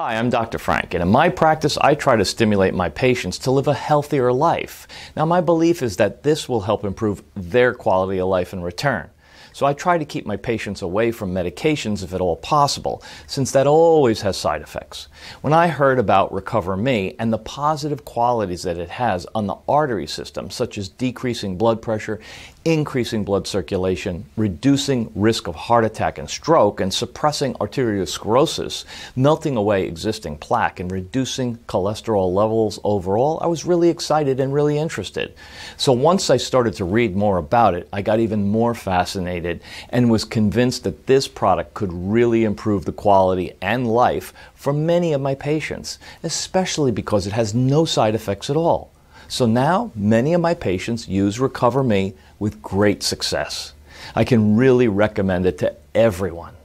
Hi, I'm Dr. Frank, and in my practice, I try to stimulate my patients to live a healthier life. Now, my belief is that this will help improve their quality of life in return. So I try to keep my patients away from medications if at all possible, since that always has side effects. When I heard about Recover Me and the positive qualities that it has on the artery system, such as decreasing blood pressure, increasing blood circulation, reducing risk of heart attack and stroke, and suppressing arteriosclerosis, melting away existing plaque, and reducing cholesterol levels overall, I was really excited and really interested. So once I started to read more about it, I got even more fascinated and was convinced that this product could really improve the quality and life for many of my patients, especially because it has no side effects at all. So now many of my patients use Recover Me with great success. I can really recommend it to everyone.